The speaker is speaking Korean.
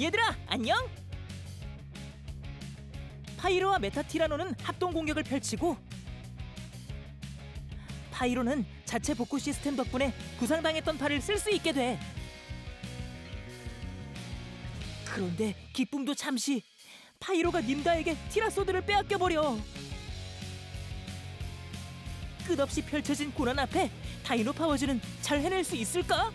얘들아 안녕! 파이로와 메타티라노는 합동 공격을 펼치고 파이로는 자체 복구 시스템 덕분에 부상당했던 팔을 쓸 수 있게 돼. 그런데 기쁨도 잠시 파이로가 님다에게 티라소드를 빼앗겨 버려. 끝없이 펼쳐진 고난 앞에 다이노 파워즈는 잘 해낼 수 있을까?